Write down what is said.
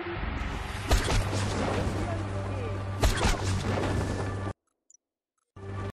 あ!